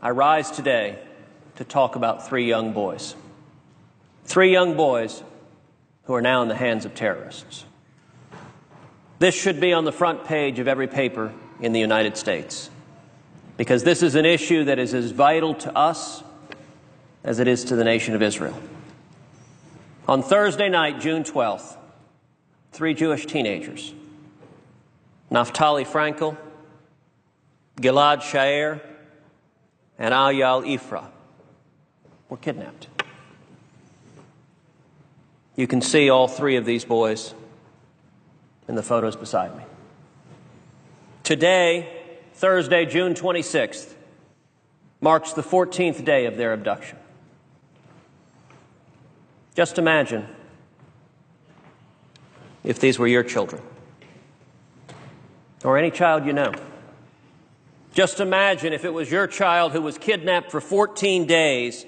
I rise today to talk about three young boys. Three young boys who are now in the hands of terrorists. This should be on the front page of every paper in the United States because this is an issue that is as vital to us as it is to the nation of Israel. On Thursday night, June 12th, three Jewish teenagers, Naftali Frankel, Gilad Shaer, and Eyal Ifrah, were kidnapped. You can see all three of these boys in the photos beside me. Today, Thursday, June 26th, marks the 14th day of their abduction. Just imagine if these were your children or any child you know. Just imagine if it was your child who was kidnapped for 14 days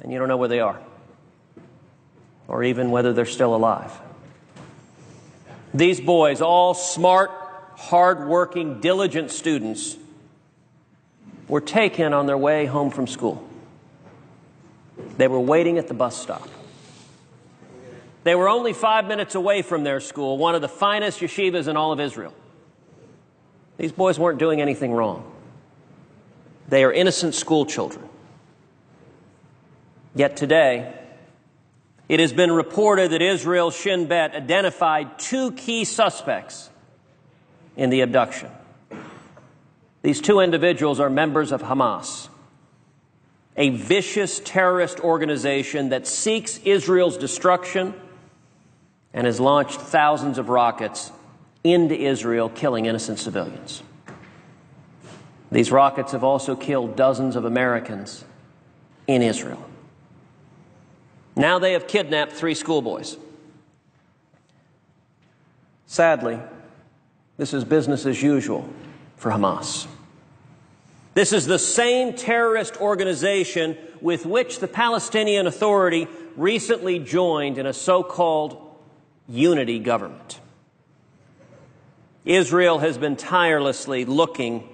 and you don't know where they are or even whether they're still alive. These boys, all smart, hard-working, diligent students, were taken on their way home from school. They were waiting at the bus stop. They were only five minutes away from their school, one of the finest yeshivas in all of Israel. These boys weren't doing anything wrong. They are innocent school children. Yet today, it has been reported that Israel Shin Bet identified two key suspects in the abduction. These two individuals are members of Hamas, a vicious terrorist organization that seeks Israel's destruction and has launched thousands of rockets into Israel, killing innocent civilians. These rockets have also killed dozens of Americans in Israel. Now they have kidnapped three schoolboys. Sadly, this is business as usual for Hamas. This is the same terrorist organization with which the Palestinian Authority recently joined in a so called unity government. Israel has been tirelessly looking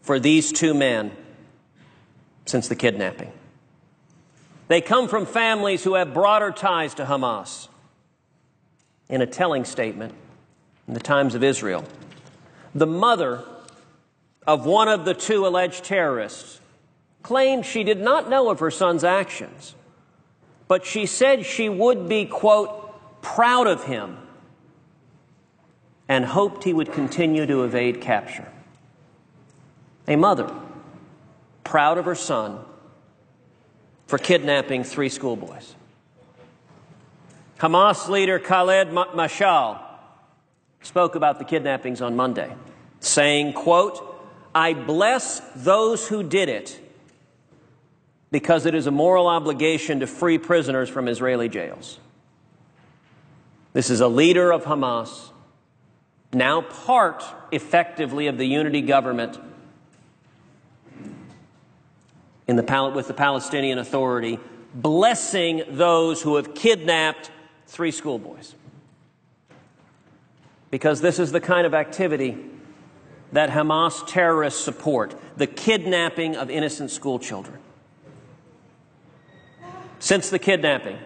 for these two men since the kidnapping. They come from families who have broader ties to Hamas. In a telling statement in the Times of Israel, the mother of one of the two alleged terrorists claimed she did not know of her son's actions, but she said she would be, quote, proud of him, and hoped he would continue to evade capture. A mother, proud of her son for kidnapping three schoolboys. Hamas leader Khaled Mashal spoke about the kidnappings on Monday, saying, quote, I bless those who did it because it is a moral obligation to free prisoners from Israeli jails. This is a leader of Hamas, now part effectively of the unity government in the, with the Palestinian Authority, blessing those who have kidnapped three schoolboys. Because this is the kind of activity that Hamas terrorists support the kidnapping of innocent schoolchildren. Since the kidnapping,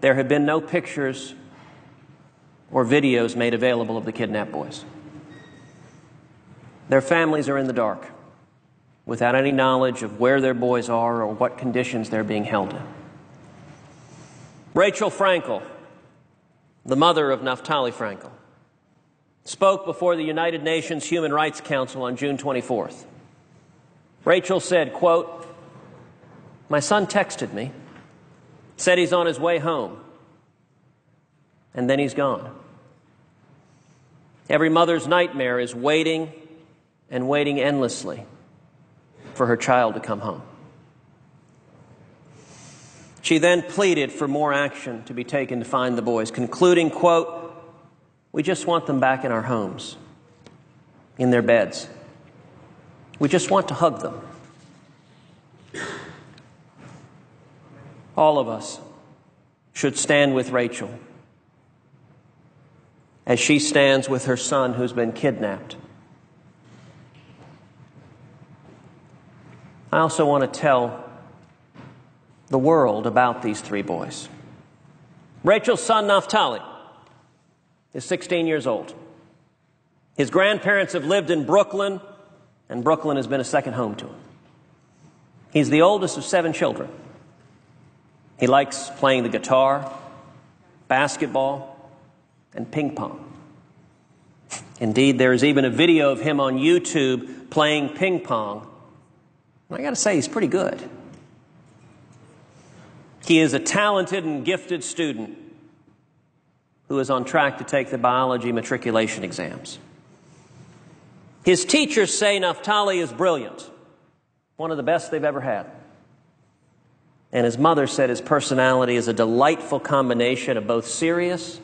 there have been no pictures or videos made available of the kidnapped boys. Their families are in the dark without any knowledge of where their boys are or what conditions they're being held in. Rachel Frankel, the mother of Naftali Frankel, spoke before the United Nations Human Rights Council on June 24th. Rachel said, quote, My son texted me said he's on his way home, and then he's gone. Every mother's nightmare is waiting and waiting endlessly for her child to come home. She then pleaded for more action to be taken to find the boys, concluding, quote, we just want them back in our homes, in their beds. We just want to hug them. all of us should stand with Rachel as she stands with her son who's been kidnapped. I also want to tell the world about these three boys. Rachel's son, Naphtali, is 16 years old. His grandparents have lived in Brooklyn, and Brooklyn has been a second home to him. He's the oldest of seven children. He likes playing the guitar, basketball, and ping pong. Indeed, there is even a video of him on YouTube playing ping pong. I got to say, he's pretty good. He is a talented and gifted student who is on track to take the biology matriculation exams. His teachers say Naphtali is brilliant, one of the best they've ever had. And his mother said his personality is a delightful combination of both serious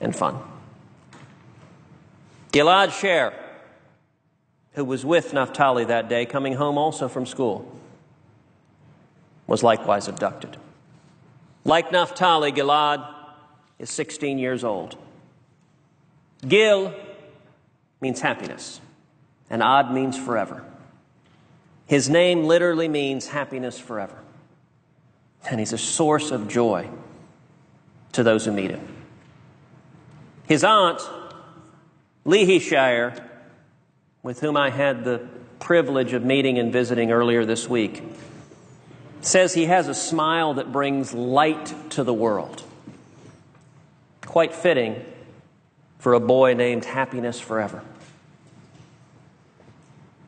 and fun. Gilad Shaer, who was with Naphtali that day, coming home also from school, was likewise abducted. Like Naphtali, Gilad is 16 years old. Gil means happiness, and Ad means forever. His name literally means happiness forever and he's a source of joy to those who meet him. His aunt, Leahy Shire, with whom I had the privilege of meeting and visiting earlier this week, says he has a smile that brings light to the world. Quite fitting for a boy named Happiness Forever.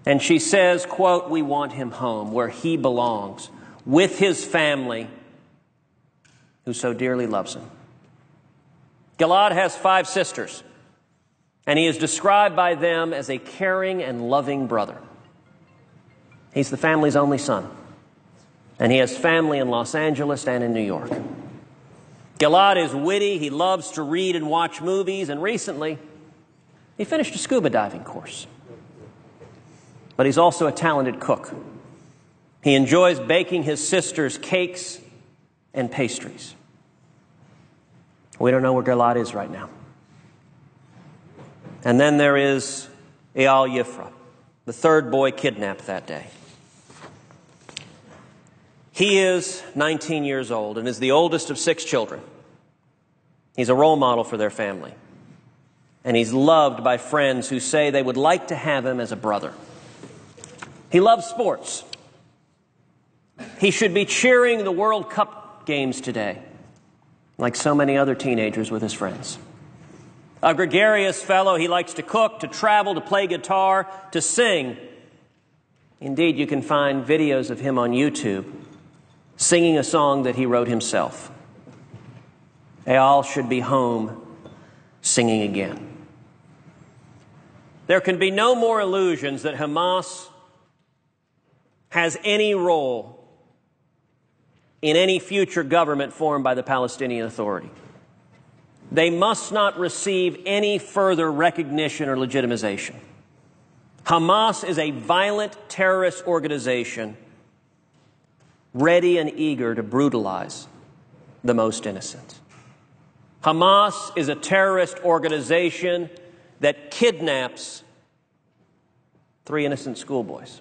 And she says, quote, we want him home where he belongs with his family who so dearly loves him. Gilad has five sisters, and he is described by them as a caring and loving brother. He's the family's only son, and he has family in Los Angeles and in New York. Gilad is witty, he loves to read and watch movies, and recently he finished a scuba diving course. But he's also a talented cook. He enjoys baking his sisters cakes and pastries. We don't know where Gilad is right now. And then there is Eyal Yifrah, the third boy kidnapped that day. He is 19 years old and is the oldest of six children. He's a role model for their family. And he's loved by friends who say they would like to have him as a brother. He loves sports. He should be cheering the World Cup games today, like so many other teenagers with his friends. A gregarious fellow, he likes to cook, to travel, to play guitar, to sing. Indeed, you can find videos of him on YouTube singing a song that he wrote himself. They all should be home singing again. There can be no more illusions that Hamas has any role in any future government formed by the Palestinian Authority. They must not receive any further recognition or legitimization. Hamas is a violent terrorist organization ready and eager to brutalize the most innocent. Hamas is a terrorist organization that kidnaps three innocent schoolboys.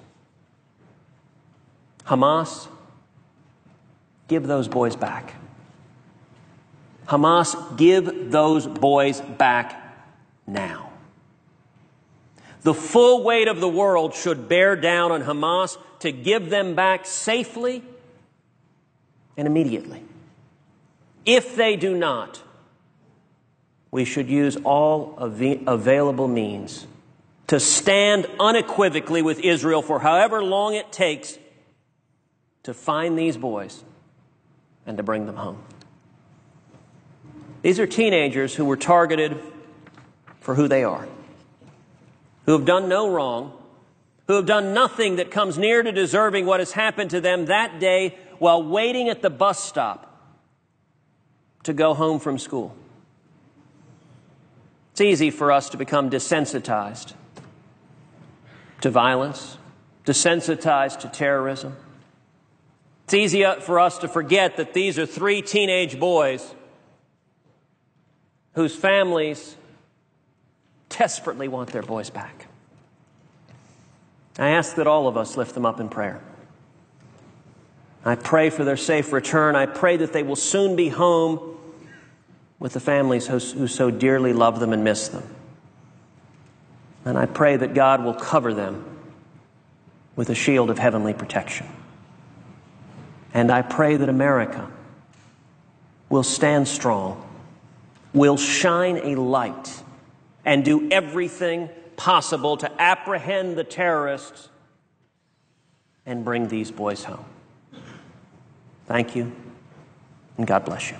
Hamas Give those boys back. Hamas, give those boys back now. The full weight of the world should bear down on Hamas to give them back safely and immediately. If they do not, we should use all of the available means to stand unequivocally with Israel for however long it takes to find these boys and to bring them home. These are teenagers who were targeted for who they are, who have done no wrong, who have done nothing that comes near to deserving what has happened to them that day while waiting at the bus stop to go home from school. It's easy for us to become desensitized to violence, desensitized to terrorism. It's easy for us to forget that these are three teenage boys whose families desperately want their boys back. I ask that all of us lift them up in prayer. I pray for their safe return. I pray that they will soon be home with the families who, who so dearly love them and miss them. And I pray that God will cover them with a shield of heavenly protection. And I pray that America will stand strong, will shine a light, and do everything possible to apprehend the terrorists and bring these boys home. Thank you, and God bless you.